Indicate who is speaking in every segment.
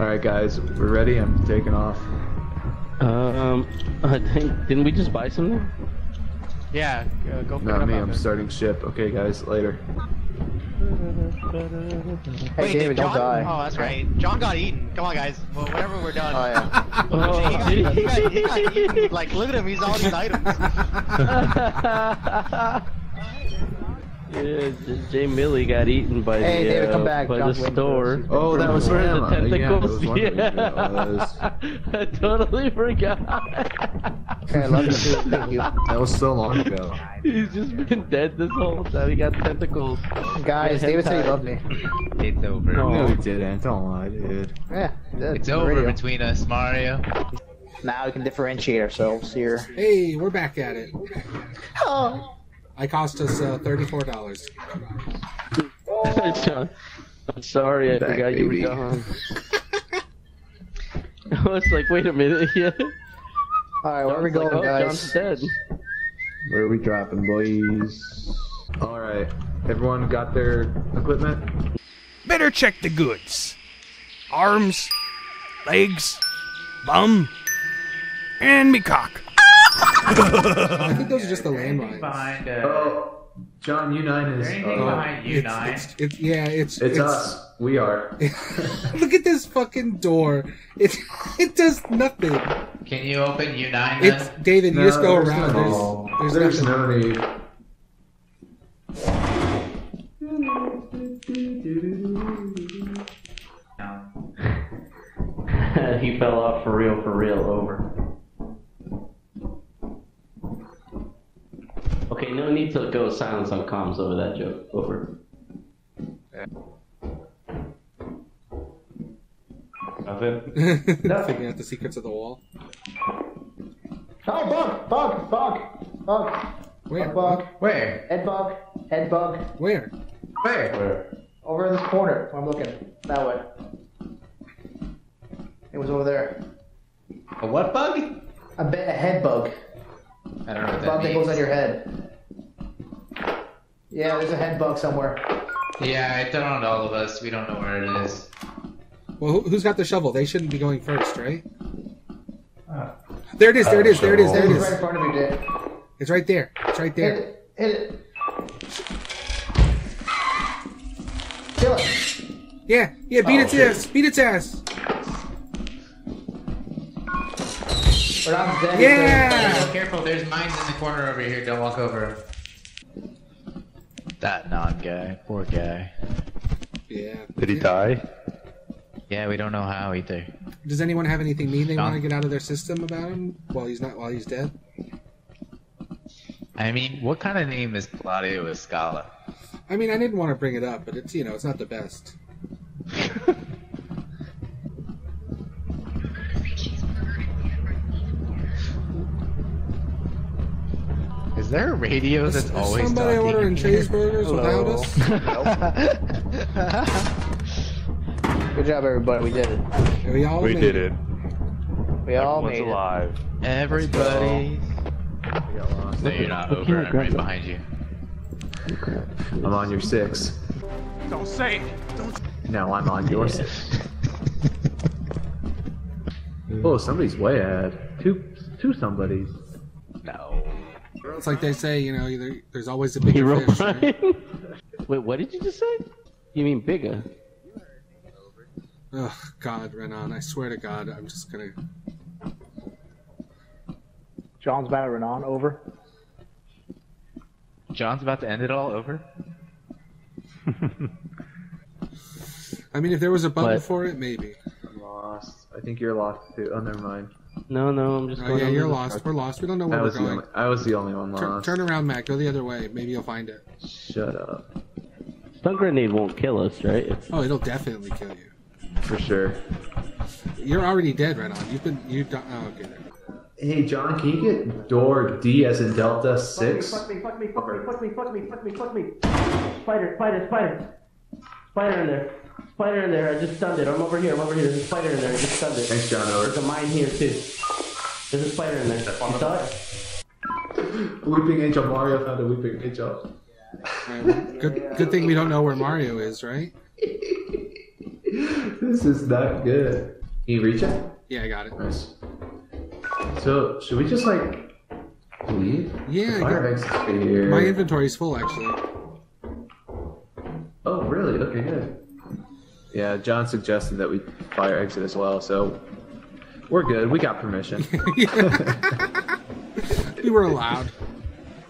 Speaker 1: Alright, guys, we're ready. I'm taking off.
Speaker 2: Um, I think didn't we just buy something?
Speaker 3: Yeah, uh, go pick it
Speaker 1: Not me, I'm
Speaker 3: there.
Speaker 1: starting ship. Okay, guys, later.
Speaker 4: Hey,
Speaker 3: Wait,
Speaker 4: David,
Speaker 3: did
Speaker 4: don't
Speaker 3: John?
Speaker 4: die.
Speaker 3: Oh, that's right. John got eaten. Come on, guys. Well, whenever we're done.
Speaker 4: Oh, yeah.
Speaker 2: Oh,
Speaker 3: he, got, he got eaten. Like, look at him. He's all these items.
Speaker 2: yeah, J- Jay Millie got eaten by
Speaker 4: Hey,
Speaker 2: the
Speaker 4: David,
Speaker 2: uh,
Speaker 4: come back.
Speaker 2: by
Speaker 4: John's
Speaker 2: the
Speaker 4: waiting
Speaker 2: store.
Speaker 1: Oh, that was
Speaker 2: Where
Speaker 1: him.
Speaker 2: the
Speaker 1: Uh, yeah,
Speaker 2: tentacles?
Speaker 1: was one of the-
Speaker 2: Yeah, I totally forgot.
Speaker 4: Okay, I love you. Thank you.
Speaker 1: That was so long ago.
Speaker 2: He's just been dead this whole time. He got tentacles.
Speaker 4: Guys, David said he loved me.
Speaker 5: It's over.
Speaker 2: No.
Speaker 1: No, he didn't. Don't lie, dude.
Speaker 4: Yeah, he.
Speaker 5: It's over
Speaker 4: radio.
Speaker 5: between us, Mario.
Speaker 4: Now we can differentiate ourselves here.
Speaker 6: Hey, we're back at it.
Speaker 4: Oh.
Speaker 6: I cost us uh, thirty-four dollars.
Speaker 2: John, I'm sorry, I
Speaker 1: Back,
Speaker 2: forgot you
Speaker 1: baby.
Speaker 2: were gone. I was like, wait a minute. Yeah.
Speaker 4: All right, where are we going,
Speaker 2: like, oh, John's
Speaker 4: guys?
Speaker 2: dead.
Speaker 1: Where are we dropping, boys? Alright. Everyone got their equipment?
Speaker 7: Better check the goods. Arms, legs, bum, and me cock.
Speaker 6: I think those are just the landmines.
Speaker 5: Behind, uh,
Speaker 1: Oh, John, U9 is.
Speaker 5: anything
Speaker 1: uh,
Speaker 5: behind you,
Speaker 6: It's,
Speaker 5: nine.
Speaker 6: it's, it's, yeah, it's
Speaker 1: it's us. We are.
Speaker 6: Look at this fucking door. It it does nothing.
Speaker 5: Can you open U nine
Speaker 6: It's
Speaker 5: then?
Speaker 6: David. You just go
Speaker 1: there's
Speaker 6: around.
Speaker 1: no-
Speaker 6: There's, there's,
Speaker 1: There's no need.
Speaker 2: he fell off for real, for real. Over. Okay, no need to go silence on comms over that joke. Over.
Speaker 5: Nothing.
Speaker 6: Figuring out the secrets of the wall.
Speaker 4: Oh, bug, bug, bug, bug,
Speaker 6: Where?
Speaker 4: bug,
Speaker 5: Where?
Speaker 4: head bug, head bug.
Speaker 6: Where?
Speaker 5: Where?
Speaker 4: Over in this corner. Where I'm looking. That way. It was over there.
Speaker 5: A what bug?
Speaker 4: A, be- a head bug.
Speaker 5: I don't know
Speaker 4: A
Speaker 5: what
Speaker 4: bug
Speaker 5: that
Speaker 4: that goes on your head. Yeah, there's a head bug somewhere.
Speaker 5: Yeah, it don't on all of us. We don't know where it is.
Speaker 6: Well, who, who's got the shovel? They shouldn't be going first, right?
Speaker 5: Oh.
Speaker 6: There it is. There it is. There it is. There
Speaker 4: It's right in front of you, Dick.
Speaker 6: It's right there. It's right
Speaker 4: Hit
Speaker 6: there.
Speaker 4: it. Hit it. Kill it.
Speaker 6: Yeah. Yeah. Beat
Speaker 4: Oh,
Speaker 6: its
Speaker 4: shit.
Speaker 6: ass. Beat its ass.
Speaker 4: We're not dead.
Speaker 6: Yeah.
Speaker 5: Oh, careful, there's mines in the corner over here. Don't walk over 'em. That non guy. Poor guy.
Speaker 6: Yeah.
Speaker 8: Did he die?
Speaker 5: Yeah, we don't know how either.
Speaker 6: Does anyone have anything mean they
Speaker 5: John?
Speaker 6: want to get out of their system about him while he's not while he's dead?
Speaker 5: I mean, what kind of name is Claudio Escala?
Speaker 6: I mean, I didn't want to bring it up, but it's you know it's not the best.
Speaker 5: Is there a radio that's
Speaker 6: Is
Speaker 5: always
Speaker 6: somebody
Speaker 5: talking?
Speaker 6: ordering cheeseburgers without us?
Speaker 4: Good job, everybody. We did it.
Speaker 6: We all
Speaker 8: We
Speaker 6: made
Speaker 8: did it.
Speaker 4: We all
Speaker 8: Everyone's
Speaker 4: made it.
Speaker 8: alive.
Speaker 5: Everybody.
Speaker 1: We got.
Speaker 5: No, you're not over.
Speaker 2: here,
Speaker 5: I'm right behind you.
Speaker 1: I'm on your six.
Speaker 7: Don't say it. Don't.
Speaker 1: Now I'm on your six. Oh, somebody's way ahead. Two, two somebodies.
Speaker 5: No.
Speaker 6: It's like they say, you know, either, there's always a
Speaker 2: Hero
Speaker 6: bigger fish. right?
Speaker 2: Wait, what did you just say? You mean bigger?
Speaker 6: Oh God, Renan! I swear to God, I'm just gonna.
Speaker 4: John's battle Renan over.
Speaker 5: John's about to end it all over?
Speaker 6: I mean, if there was a button
Speaker 2: What?
Speaker 6: for it, maybe.
Speaker 1: I'm lost. I think you're lost too. Oh, never mind.
Speaker 2: No, no, I'm just
Speaker 6: Oh
Speaker 2: going.
Speaker 6: yeah, you're
Speaker 2: the-
Speaker 6: lost. We're lost. We don't know
Speaker 1: I
Speaker 6: where we're going.
Speaker 1: only, I was the only one
Speaker 6: Turn,
Speaker 1: lost.
Speaker 6: turn around, Matt. Go the other way. Maybe you'll find it.
Speaker 1: Shut up.
Speaker 2: Stun grenade won't kill us, right? It's,
Speaker 6: Oh, it'll definitely kill you.
Speaker 1: For sure.
Speaker 6: You're already dead, right on. You've been you. Di- oh, okay. There.
Speaker 1: Hey, John, can you get door D as in Delta 6?
Speaker 2: Fuck me, fuck me, fuck me, fuck me, fuck me, fuck me, fuck me. Spider, spider, spider. Spider in there. Spider in there. I just stunned it. I'm over here. I'm over here. There's a spider in there. I just stunned it.
Speaker 1: Thanks, John. Over.
Speaker 2: There's a mine here too. There's a spider in there. You saw it?
Speaker 1: Weeping Angel. Mario found a Weeping Angel.
Speaker 6: All right, good. Good thing we don't know where Mario is, right?
Speaker 1: this is not good. Can you reach it?
Speaker 6: Yeah, I got it.
Speaker 1: Nice. So, should we just like leave?
Speaker 6: Yeah, I
Speaker 1: Fire
Speaker 6: got-
Speaker 1: exit's right here.
Speaker 6: My inventory's full actually.
Speaker 1: Oh, really? Okay, good. Yeah, John suggested that we fire exit as well, so we're good. We got permission.
Speaker 6: We were allowed.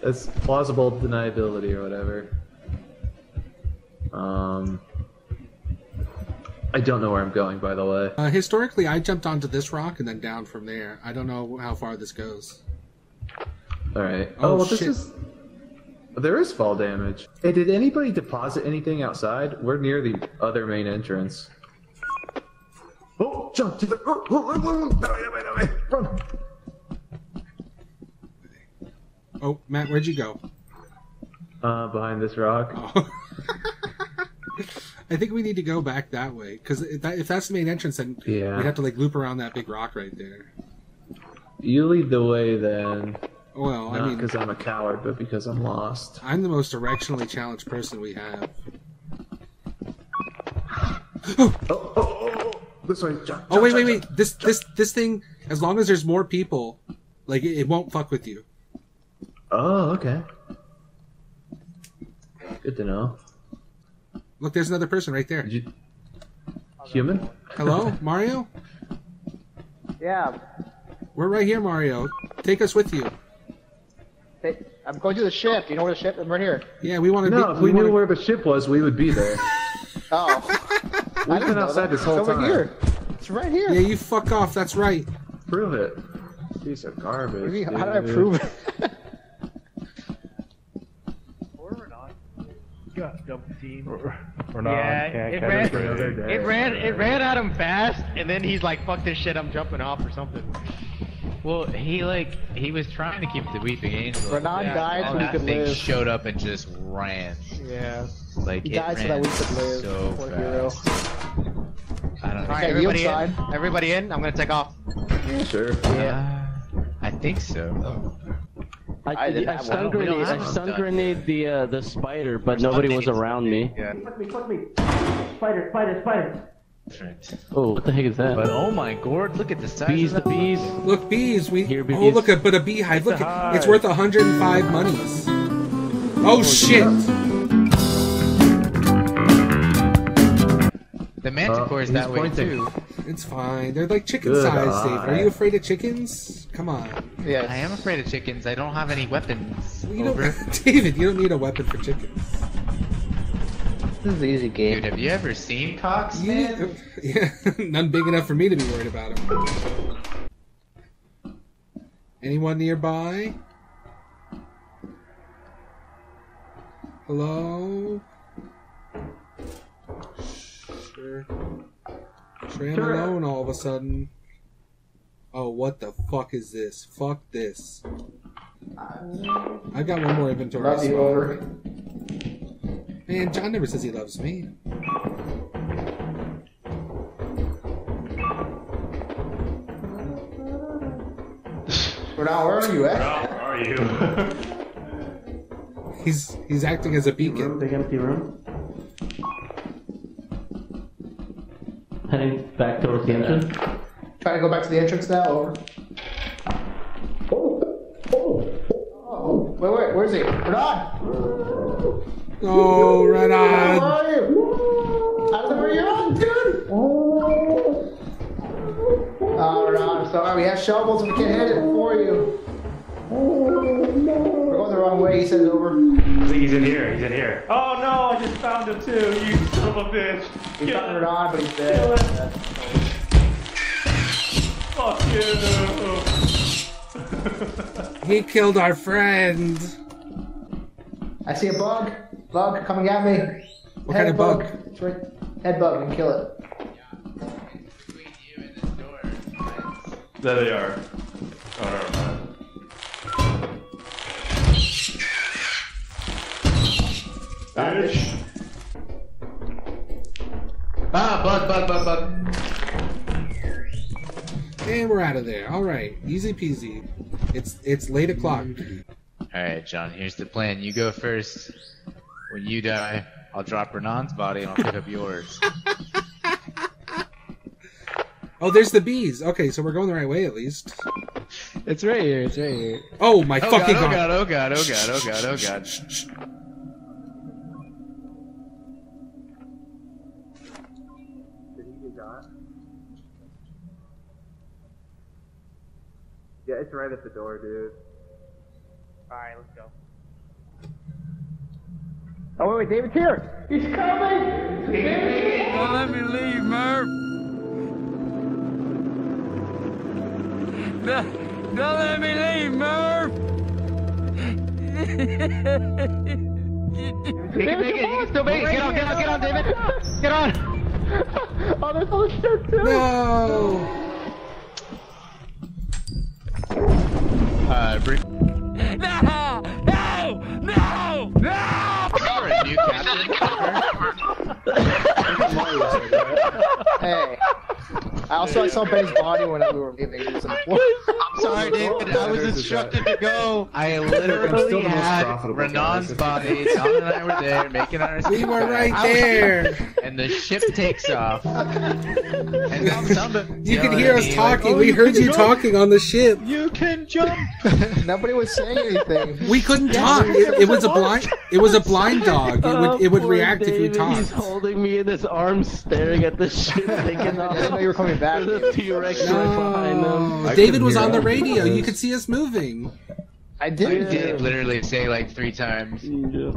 Speaker 1: That's plausible deniability or whatever. Um, I don't know where I'm going, by the way.
Speaker 6: Uh, historically, I jumped onto this rock and then down from there. I don't know how far this goes.
Speaker 1: All right.
Speaker 6: Oh,
Speaker 1: Oh, well, this
Speaker 6: shit.
Speaker 1: is. There is fall damage. Hey, did anybody deposit anything outside? We're near the other main entrance. Oh, jump to the. Oh, oh, oh, oh, that way, that way, that way. Run.
Speaker 6: Oh, Matt, where'd you go?
Speaker 1: Uh, behind this rock.
Speaker 6: Oh. I think we need to go back that way because if, that, if that's the main entrance, then
Speaker 1: Yeah.
Speaker 6: we'd have to like loop around that big rock right there.
Speaker 1: You lead the way then.
Speaker 6: Well, I
Speaker 1: Not
Speaker 6: mean,
Speaker 1: because I'm a coward, but because I'm lost.
Speaker 6: I'm the most directionally challenged person we have.
Speaker 1: Oh, oh, oh, oh. oh. This way, jump.
Speaker 6: Oh wait, wait, wait! This this this thing, as long as there's more people, like it, it won't fuck with you.
Speaker 1: Oh, okay. Good to know.
Speaker 6: Look, there's another person right there.
Speaker 1: You... Human?
Speaker 6: Hello, Mario?
Speaker 4: Yeah.
Speaker 6: We're right here, Mario. Take us with you.
Speaker 4: Hey, I'm going to the ship. You know where the ship? I'm right here.
Speaker 6: Yeah, we want to.
Speaker 1: No,
Speaker 6: be,
Speaker 1: if we
Speaker 6: wanna-
Speaker 1: knew where the ship was, we would be there.
Speaker 4: Oh.
Speaker 1: We've been outside this whole
Speaker 4: it's
Speaker 1: time.
Speaker 4: here. It's right here.
Speaker 6: Yeah, you fuck off. That's right.
Speaker 1: Prove it. Piece of garbage.
Speaker 4: What do you mean, How do I
Speaker 1: dude.
Speaker 4: prove it?
Speaker 3: Yeah, it ran, it ran, it ran at him fast, and then he's like, "Fuck this shit, I'm jumping off or something."
Speaker 5: Well, he like he was trying to keep the weeping angel.
Speaker 4: Renan
Speaker 5: Yeah,
Speaker 4: died so he
Speaker 5: that
Speaker 4: could
Speaker 5: thing
Speaker 4: live.
Speaker 5: showed up and just ran.
Speaker 3: Yeah.
Speaker 5: Like
Speaker 4: He
Speaker 5: it
Speaker 4: died so that we could live.
Speaker 5: so
Speaker 4: Poor hero.
Speaker 5: fast. I don't know.
Speaker 3: All right,
Speaker 4: Okay,
Speaker 3: everybody in.
Speaker 4: sign.
Speaker 3: Everybody in. I'm gonna take off.
Speaker 1: Sure.
Speaker 5: Uh, I think so.
Speaker 2: I,
Speaker 4: I didn't
Speaker 2: I
Speaker 4: have
Speaker 2: stun
Speaker 4: one.
Speaker 5: We don't
Speaker 2: grenade, I stun grenade the uh, the spider, but nobody was around me.
Speaker 3: Yeah.
Speaker 2: Fuck me, fuck me. Spider, spider, spider.
Speaker 5: Different.
Speaker 2: Oh, what the heck is that?
Speaker 5: But oh my god, look at the size
Speaker 2: bees,
Speaker 5: of
Speaker 2: the
Speaker 5: that
Speaker 2: bees.
Speaker 6: Look, bees. We
Speaker 2: Here,
Speaker 6: oh look at but a beehive. Look,
Speaker 7: a
Speaker 6: it's worth 105 monies. Oh shit!
Speaker 5: The manticore is
Speaker 1: Uh,
Speaker 5: that
Speaker 1: he's
Speaker 5: way
Speaker 1: pointing.
Speaker 5: too.
Speaker 6: It's fine. They're like chicken
Speaker 1: Good
Speaker 6: sized, Dave. Are you afraid of chickens? Come on.
Speaker 4: Yeah,
Speaker 5: I am afraid of chickens. I don't have any weapons.
Speaker 6: Well, You
Speaker 5: Over.
Speaker 6: don't, David, you don't need a weapon for chickens.
Speaker 4: This is an easy
Speaker 5: Dude,
Speaker 4: game.
Speaker 5: have you ever seen cocks, man?
Speaker 6: need- yeah, none big enough for me to be worried about them. Anyone nearby? Hello? Sure. Sure am alone all of a sudden. Oh, what the fuck is this? Fuck this. Uh, I've got one more inventory.
Speaker 4: Love you,
Speaker 6: spot.
Speaker 4: over.
Speaker 6: Man, John never says he loves me.
Speaker 4: Renan, where are you at?
Speaker 7: Where are you?
Speaker 6: He's he's acting as a beacon.
Speaker 2: Room, Big empty room. Heading back towards the entrance.
Speaker 4: Trying to go back to the entrance now. Over. Oh, oh, oh. Wait, wait, where's he? Renan!
Speaker 6: Oh, right on.
Speaker 4: you? I don't know where you're at, dude! Oh, Renan, I'm sorry. We have shovels and we can't hit it for you. We're going the wrong way, he says over.
Speaker 7: I think he's in here. He's in here. Oh no! I just found him too. You son of a bitch.
Speaker 4: We
Speaker 7: Kill
Speaker 4: found. Renan, but he's dead.
Speaker 7: Fuck you.
Speaker 6: He killed our friend.
Speaker 4: I see a bug. Bug coming at me.
Speaker 6: What kind of bug?
Speaker 4: It's right. Head bug and kill it.
Speaker 7: There they are. Oh, never mind. Bitch.
Speaker 5: Ah, bug, bug, bug, bug.
Speaker 6: And we're out of there. All right, easy peasy. It's it's late o'clock.
Speaker 5: All right, John. Here's the plan. You go first. When you die, I'll drop Renan's body and I'll pick up yours.
Speaker 6: Oh, there's the bees. Okay, so we're going the right way at least.
Speaker 3: It's right here. It's right here.
Speaker 6: Oh my
Speaker 5: Oh
Speaker 6: fucking
Speaker 5: god, oh,
Speaker 6: god.
Speaker 5: oh god, oh god, oh god, oh god, oh god.
Speaker 1: Did he get got? Yeah, it's right at the door, dude.
Speaker 3: Alright, let's go.
Speaker 2: Oh wait, wait, David's here. He's coming.
Speaker 8: Don't let me leave, Murph. Don't, don't let me leave, Murph.
Speaker 3: He can make it. Can still make it. Get on, get on, get on, David. Get on.
Speaker 2: Oh, there's all shit too.
Speaker 6: No.
Speaker 5: Uh, bring
Speaker 8: No! No!
Speaker 5: Captain.
Speaker 4: Hey. I also I saw Ben's body when we were leaving. It was in the
Speaker 5: I'm sorry, David. I was instructed to go. I literally had Renan's body. Tom and I were there making our.
Speaker 6: We were right there.
Speaker 5: And the ship takes off. And then
Speaker 6: You can hear us
Speaker 5: me like,
Speaker 6: talking.
Speaker 5: "Oh,
Speaker 6: we heard you
Speaker 5: jump.
Speaker 6: talking on the ship.
Speaker 5: You can jump.
Speaker 4: Nobody was saying anything.
Speaker 6: We couldn't talk. It, it was a blind. It was a blind dog. It would. It would
Speaker 2: Oh, poor
Speaker 6: react if you
Speaker 2: talked. He's holding me in his arms, staring at the shit taking
Speaker 4: I didn't know you were coming back.
Speaker 2: There's a T-Rex right behind him.
Speaker 6: No. David was on the radio. You could see us moving.
Speaker 4: I
Speaker 5: You
Speaker 4: did.
Speaker 5: did literally say like three times.
Speaker 2: Yeah.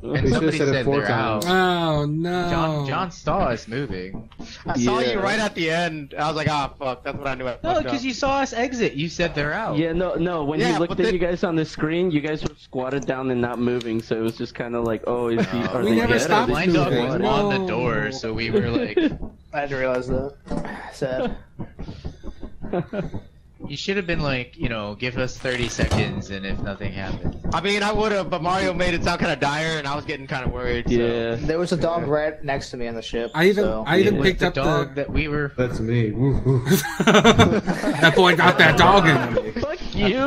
Speaker 5: And somebody
Speaker 1: said
Speaker 5: said
Speaker 1: four
Speaker 5: they're
Speaker 1: times.
Speaker 5: out.
Speaker 6: Oh no.
Speaker 5: John, John saw us moving.
Speaker 3: I saw
Speaker 2: Yeah.
Speaker 3: you right at the end. I was like, ah, fuck. That's what I knew. I
Speaker 5: No, because you saw us exit. You said they're out.
Speaker 2: Yeah, no, no. When
Speaker 3: Yeah,
Speaker 2: he looked at
Speaker 3: then-
Speaker 2: you guys on the screen, you guys were squatted down and not moving, so it was just kind of like, oh, is he? Are
Speaker 6: We
Speaker 2: they
Speaker 6: never
Speaker 2: dead?
Speaker 6: Stopped
Speaker 2: they
Speaker 5: Blind dog was
Speaker 6: No.
Speaker 5: on the door, so we were like,
Speaker 4: I didn't realize that. Sad.
Speaker 5: you should have been like, you know, give us 30 seconds, and if nothing happens.
Speaker 3: I mean, I would have, but Mario made it sound kind of dire, and I was getting kind of worried. So.
Speaker 2: Yeah.
Speaker 4: There was a dog right next to me on the ship.
Speaker 6: I even.
Speaker 4: so-
Speaker 6: I even
Speaker 5: was
Speaker 6: picked
Speaker 5: the
Speaker 6: up
Speaker 5: dog
Speaker 6: the.
Speaker 5: that we were.
Speaker 1: That's me. Woo, woo.
Speaker 6: that boy got that dog in him.
Speaker 2: Fuck you.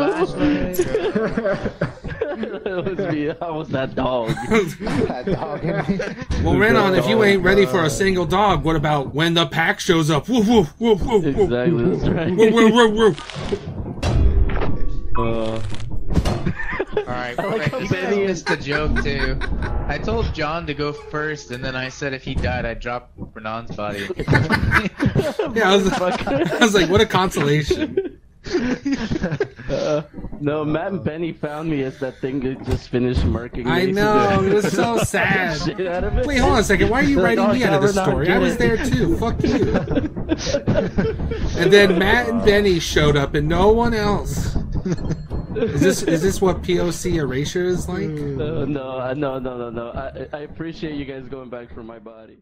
Speaker 2: that was me. I was that dog.
Speaker 4: that dog.
Speaker 6: Well, Renan, if you ain't ready for a single dog, what about when the pack shows up? Woof woof woof woof woof.
Speaker 2: exactly. That's right.
Speaker 6: Woof woof woof woof.
Speaker 2: Uh,
Speaker 5: Alright,
Speaker 2: like how
Speaker 5: you
Speaker 2: Benny is-
Speaker 5: missed the joke too. I told John to go first, and then I said if he died, I'd drop Renan's body.
Speaker 6: Yeah, I was, I was like, what a consolation.
Speaker 2: uh, no, Matt and Benny found me as that thing that just finished marking me.
Speaker 6: I know, it was so sad.
Speaker 2: Shit out of it.
Speaker 6: Wait, hold on a second. Why are you writing
Speaker 2: like,
Speaker 6: me
Speaker 2: "Oh,
Speaker 6: out of this
Speaker 2: yeah, we're not
Speaker 6: story? I was there too. Fuck you. And then Matt and Benny showed up, and no one else. Is this is this what POC erasure is like?
Speaker 2: Uh, no, no, no, no, no. I, I appreciate you guys going back for my body.